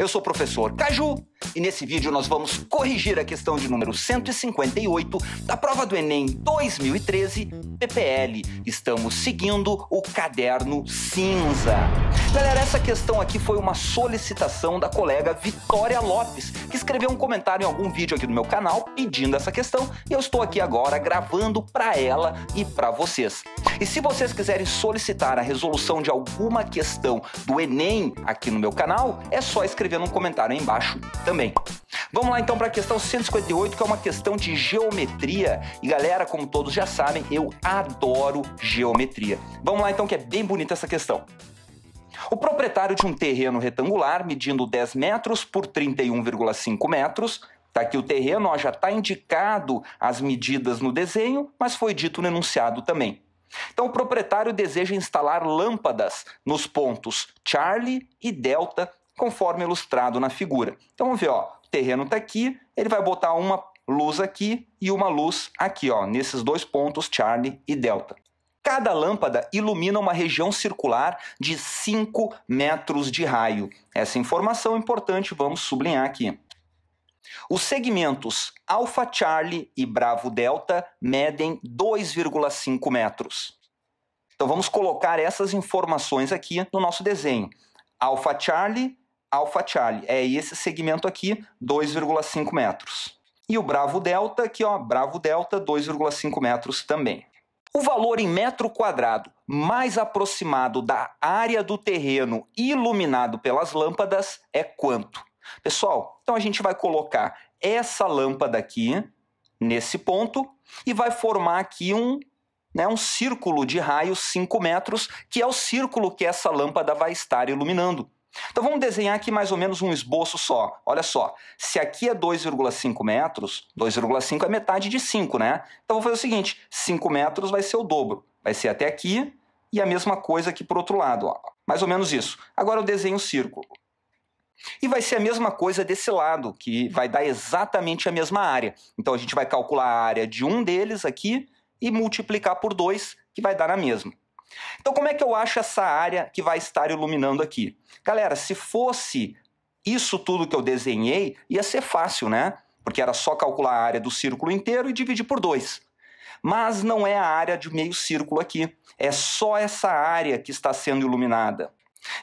Eu sou o professor Caju e nesse vídeo nós vamos corrigir a questão de número 158 da prova do Enem 2013 PPL. Estamos seguindo o caderno cinza. Galera, essa questão aqui foi uma solicitação da colega Vitória Lopes, que escreveu um comentário em algum vídeo aqui do meu canal pedindo essa questão e eu estou aqui agora gravando para ela e para vocês. E se vocês quiserem solicitar a resolução de alguma questão do Enem aqui no meu canal, é só escrever num comentário aí embaixo também. Vamos lá então para a questão 158, que é uma questão de geometria. E galera, como todos já sabem, eu adoro geometria. Vamos lá então, que é bem bonita essa questão. O proprietário de um terreno retangular medindo 10 metros por 31,5 metros, tá aqui o terreno, ó, já está indicado as medidas no desenho, mas foi dito no enunciado também. Então o proprietário deseja instalar lâmpadas nos pontos Charlie e Delta, conforme ilustrado na figura. Então vamos ver, ó, o terreno está aqui, ele vai botar uma luz aqui e uma luz aqui, ó, nesses dois pontos Charlie e Delta. Cada lâmpada ilumina uma região circular de 5 metros de raio. Essa informação é importante, vamos sublinhar aqui. Os segmentos Alpha Charlie e Bravo Delta medem 2,5 metros. Então vamos colocar essas informações aqui no nosso desenho. Alpha Charlie, Alpha Charlie. É esse segmento aqui, 2,5 metros. E o Bravo Delta aqui, ó, Bravo Delta, 2,5 metros também. O valor em metro quadrado mais aproximado da área do terreno iluminado pelas lâmpadas é quanto? Pessoal, então a gente vai colocar essa lâmpada aqui nesse ponto e vai formar aqui um, né, um círculo de raio 5 metros, que é o círculo que essa lâmpada vai estar iluminando. Então vamos desenhar aqui mais ou menos um esboço só. Olha só, se aqui é 2,5 metros, 2,5 é metade de 5, né? Então vou fazer o seguinte, 5 metros vai ser o dobro. Vai ser até aqui e a mesma coisa aqui por outro lado. Ó. Mais ou menos isso. Agora eu desenho o círculo. E vai ser a mesma coisa desse lado, que vai dar exatamente a mesma área. Então a gente vai calcular a área de um deles aqui e multiplicar por 2, que vai dar na mesma. Então, como é que eu acho essa área que vai estar iluminando aqui? Galera, se fosse isso tudo que eu desenhei, ia ser fácil, né? Porque era só calcular a área do círculo inteiro e dividir por 2. Mas não é a área de meio círculo aqui. É só essa área que está sendo iluminada.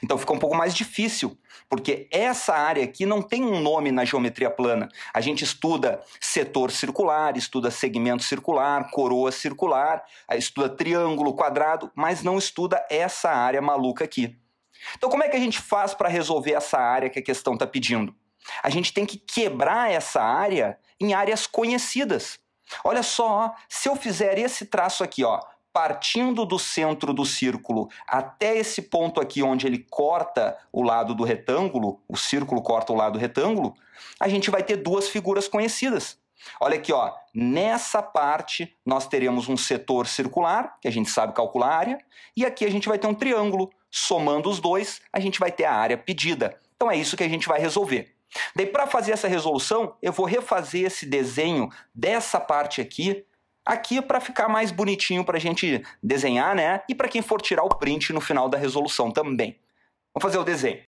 Então fica um pouco mais difícil, porque essa área aqui não tem um nome na geometria plana. A gente estuda setor circular, estuda segmento circular, coroa circular, estuda triângulo, quadrado, mas não estuda essa área maluca aqui. Então como é que a gente faz para resolver essa área que a questão está pedindo? A gente tem que quebrar essa área em áreas conhecidas. Olha só, se eu fizer esse traço aqui, ó, partindo do centro do círculo até esse ponto aqui onde ele corta o lado do retângulo, o círculo corta o lado do retângulo, a gente vai ter duas figuras conhecidas. Olha aqui, ó, nessa parte nós teremos um setor circular, que a gente sabe calcular a área, e aqui a gente vai ter um triângulo. Somando os dois, a gente vai ter a área pedida. Então é isso que a gente vai resolver. Daí, para fazer essa resolução, eu vou refazer esse desenho dessa parte aqui Aqui para ficar mais bonitinho para a gente desenhar, né? E para quem for tirar o print no final da resolução também. Vamos fazer o desenho.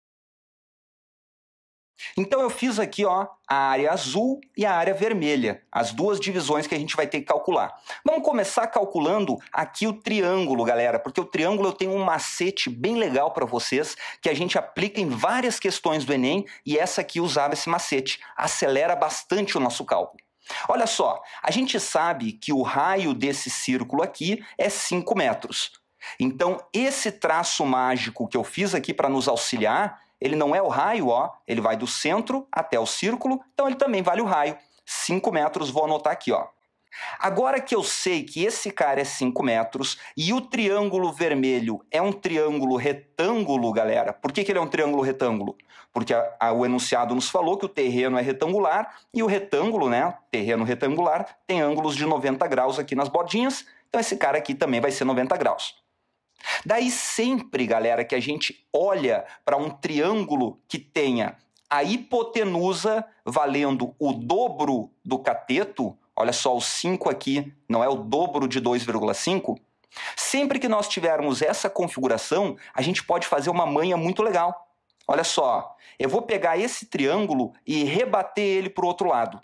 Então eu fiz aqui ó, a área azul e a área vermelha, as duas divisões que a gente vai ter que calcular. Vamos começar calculando aqui o triângulo, galera, porque o triângulo eu tenho um macete bem legal para vocês que a gente aplica em várias questões do Enem e essa aqui usava esse macete. Acelera bastante o nosso cálculo. Olha só, a gente sabe que o raio desse círculo aqui é 5 metros. Então, esse traço mágico que eu fiz aqui para nos auxiliar, ele não é o raio, ó, ele vai do centro até o círculo, então ele também vale o raio. 5 metros, vou anotar aqui, ó. Agora que eu sei que esse cara é 5 metros e o triângulo vermelho é um triângulo retângulo, galera, por que, que ele é um triângulo retângulo? Porque a, a, o enunciado nos falou que o terreno é retangular e o retângulo, né, terreno retangular, tem ângulos de 90 graus aqui nas bordinhas, então esse cara aqui também vai ser 90 graus. Daí sempre, galera, que a gente olha para um triângulo que tenha a hipotenusa valendo o dobro do cateto, olha só, o 5 aqui não é o dobro de 2,5? Sempre que nós tivermos essa configuração, a gente pode fazer uma manha muito legal. Olha só, eu vou pegar esse triângulo e rebater ele para o outro lado.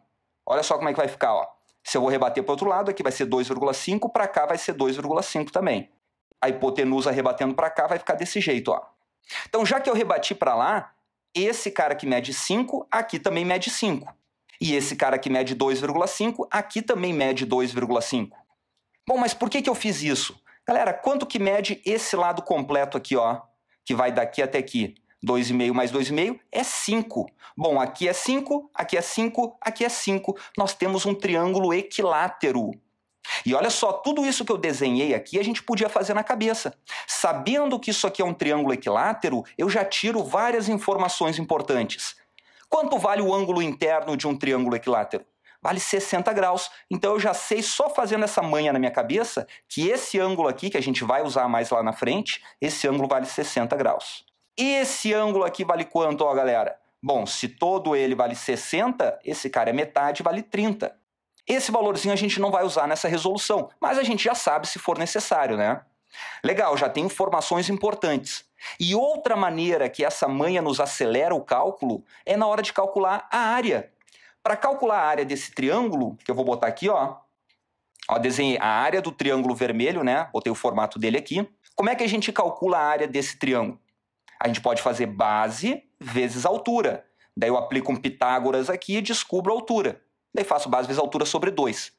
Olha só como é que vai ficar. Ó. Se eu vou rebater para o outro lado, aqui vai ser 2,5, para cá vai ser 2,5 também. A hipotenusa rebatendo para cá vai ficar desse jeito. Ó. Então, já que eu rebati para lá, esse cara que mede 5, aqui também mede 5. E esse cara que mede 2,5, aqui também mede 2,5. Bom, mas por que, que eu fiz isso? Galera, quanto que mede esse lado completo aqui, ó? Que vai daqui até aqui. 2,5 mais 2,5 é 5. Bom, aqui é 5, aqui é 5, aqui é 5. Nós temos um triângulo equilátero. E olha só, tudo isso que eu desenhei aqui a gente podia fazer na cabeça. Sabendo que isso aqui é um triângulo equilátero, eu já tiro várias informações importantes. Quanto vale o ângulo interno de um triângulo equilátero? Vale 60 graus. Então eu já sei, só fazendo essa manha na minha cabeça, que esse ângulo aqui, que a gente vai usar mais lá na frente, esse ângulo vale 60 graus. Esse ângulo aqui vale quanto, ó, galera? Bom, se todo ele vale 60, esse cara é metade, vale 30. Esse valorzinho a gente não vai usar nessa resolução, mas a gente já sabe se for necessário, né? Legal, já tem informações importantes. E outra maneira que essa manha nos acelera o cálculo é na hora de calcular a área. Para calcular a área desse triângulo, que eu vou botar aqui, ó, ó, desenhei a área do triângulo vermelho, né? Botei o formato dele aqui. Como é que a gente calcula a área desse triângulo? A gente pode fazer base vezes altura. Daí eu aplico um Pitágoras aqui e descubro a altura. Daí faço base vezes altura sobre 2.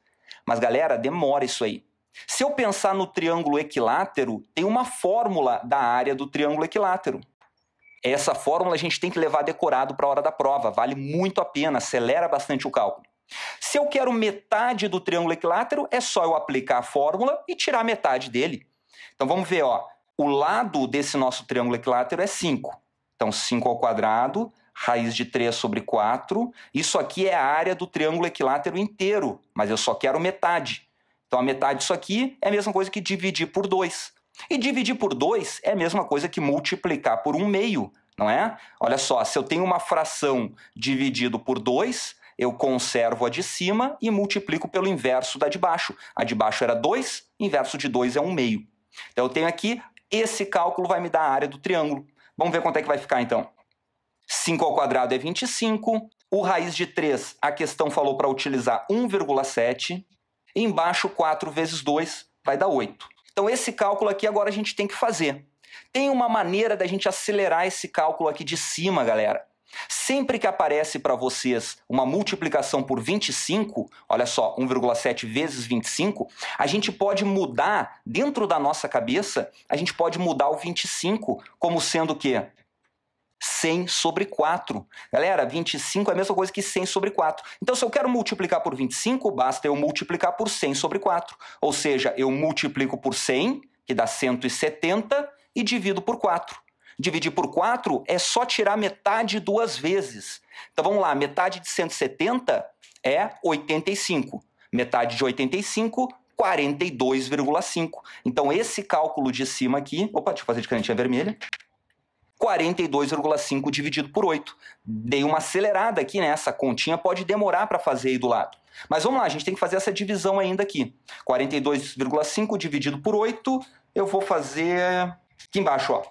Mas galera, demora isso aí. Se eu pensar no triângulo equilátero, tem uma fórmula da área do triângulo equilátero. Essa fórmula a gente tem que levar decorado para a hora da prova, vale muito a pena, acelera bastante o cálculo. Se eu quero metade do triângulo equilátero, é só eu aplicar a fórmula e tirar metade dele. Então vamos ver, ó, o lado desse nosso triângulo equilátero é 5. Então 5 ao quadrado raiz de 3 sobre 4. Isso aqui é a área do triângulo equilátero inteiro, mas eu só quero metade. Então a metade disso aqui é a mesma coisa que dividir por 2. E dividir por 2 é a mesma coisa que multiplicar por 1 meio, não é? Olha só, se eu tenho uma fração dividido por 2, eu conservo a de cima e multiplico pelo inverso da de baixo. A de baixo era 2, inverso de 2 é 1 meio. Então eu tenho aqui, esse cálculo vai me dar a área do triângulo. Vamos ver quanto é que vai ficar então. 5 ao quadrado é 25. O raiz de 3, a questão falou para utilizar 1,7. Embaixo, 4 vezes 2 vai dar 8. Então, esse cálculo aqui agora a gente tem que fazer. Tem uma maneira da gente acelerar esse cálculo aqui de cima, galera. Sempre que aparece para vocês uma multiplicação por 25, olha só, 1,7 vezes 25, a gente pode mudar, dentro da nossa cabeça, a gente pode mudar o 25 como sendo o quê? 100 sobre 4. Galera, 25 é a mesma coisa que 100 sobre 4. Então, se eu quero multiplicar por 25, basta eu multiplicar por 100 sobre 4. Ou seja, eu multiplico por 100, que dá 170, e divido por 4. Dividir por 4 é só tirar metade duas vezes. Então vamos lá, metade de 170 é 85. Metade de 85, 42,5. Então esse cálculo de cima aqui, opa, deixa eu fazer de canetinha vermelha. 42,5 dividido por 8. Dei uma acelerada aqui, né? Essa continha pode demorar para fazer aí do lado. Mas vamos lá, a gente tem que fazer essa divisão ainda aqui. 42,5 dividido por 8, eu vou fazer aqui embaixo, ó.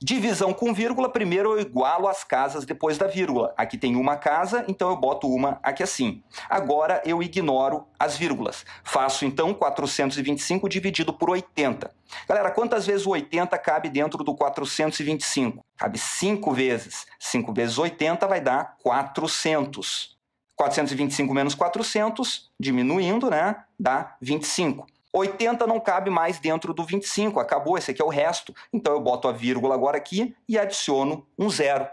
Divisão com vírgula, primeiro eu igualo as casas depois da vírgula. Aqui tem uma casa, então eu boto uma aqui assim. Agora eu ignoro as vírgulas. Faço então 425 dividido por 80. Galera, quantas vezes o 80 cabe dentro do 425? Cabe 5 vezes. 5 vezes 80 vai dar 400. 425 menos 400, diminuindo, né? Dá 25. 80 não cabe mais dentro do 25, acabou, esse aqui é o resto. Então eu boto a vírgula agora aqui e adiciono um zero.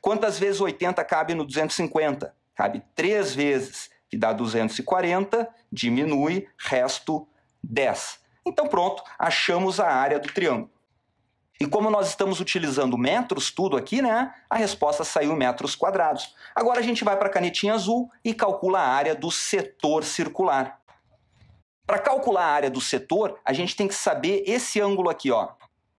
Quantas vezes 80 cabe no 250? Cabe três vezes, que dá 240, diminui, resto 10. Então pronto, achamos a área do triângulo. E como nós estamos utilizando metros, tudo aqui, né? A resposta saiu em metros quadrados. Agora a gente vai para a canetinha azul e calcula a área do setor circular. Para calcular a área do setor, a gente tem que saber esse ângulo aqui, ó.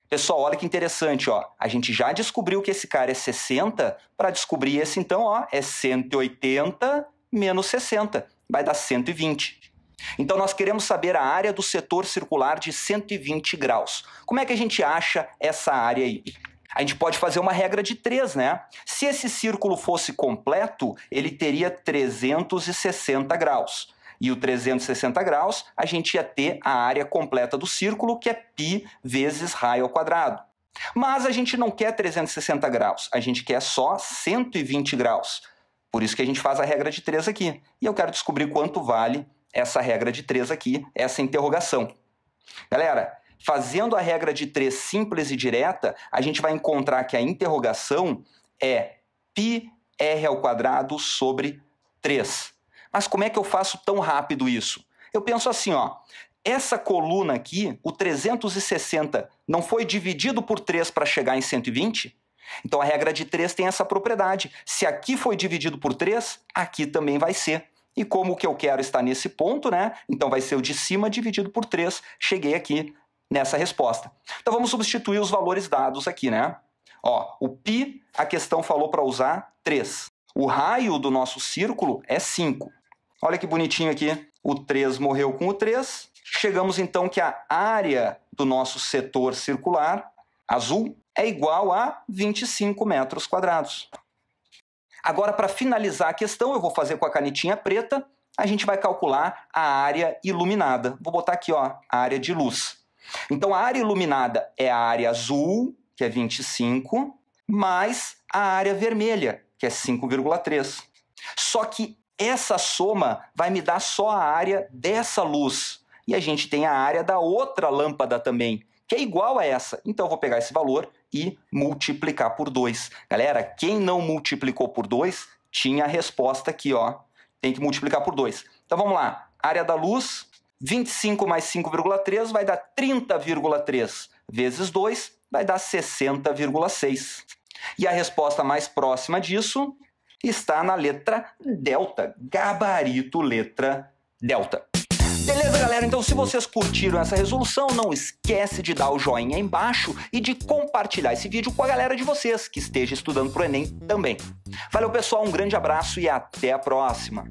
Pessoal, olha que interessante, ó. A gente já descobriu que esse cara é 60, para descobrir esse então, ó, é 180 menos 60, vai dar 120. Então nós queremos saber a área do setor circular de 120 graus. Como é que a gente acha essa área aí? A gente pode fazer uma regra de 3, né? Se esse círculo fosse completo, ele teria 360 graus. E o 360 graus, a gente ia ter a área completa do círculo, que é π vezes raio ao quadrado. Mas a gente não quer 360 graus, a gente quer só 120 graus. Por isso que a gente faz a regra de 3 aqui. E eu quero descobrir quanto vale essa regra de 3 aqui, essa interrogação. Galera, fazendo a regra de 3 simples e direta, a gente vai encontrar que a interrogação é πr ao quadrado sobre 3. Mas como é que eu faço tão rápido isso? Eu penso assim, ó, essa coluna aqui, o 360, não foi dividido por 3 para chegar em 120? Então a regra de 3 tem essa propriedade. Se aqui foi dividido por 3, aqui também vai ser. E como o que eu quero está nesse ponto, né? Então vai ser o de cima dividido por 3. Cheguei aqui nessa resposta. Então vamos substituir os valores dados aqui, né? Ó, o π, a questão falou para usar 3. O raio do nosso círculo é 5. Olha que bonitinho aqui. O 3 morreu com o 3. Chegamos então que a área do nosso setor circular azul é igual a 25 metros quadrados. Agora, para finalizar a questão, eu vou fazer com a canetinha preta, a gente vai calcular a área iluminada. Vou botar aqui ó, a área de luz. Então, a área iluminada é a área azul, que é 25, mais a área vermelha, que é 5,3. Só que essa soma vai me dar só a área dessa luz. E a gente tem a área da outra lâmpada também, que é igual a essa. Então eu vou pegar esse valor e multiplicar por 2. Galera, quem não multiplicou por 2, tinha a resposta aqui, ó. Tem que multiplicar por 2. Então vamos lá. Área da luz, 25 mais 5,3 vai dar 30,3 vezes 2 vai dar 60,6. E a resposta mais próxima disso está na letra delta, gabarito letra delta. Beleza, galera? Então, se vocês curtiram essa resolução, não esquece de dar o joinha aí embaixo e de compartilhar esse vídeo com a galera de vocês que esteja estudando para o Enem também. Valeu, pessoal, um grande abraço e até a próxima!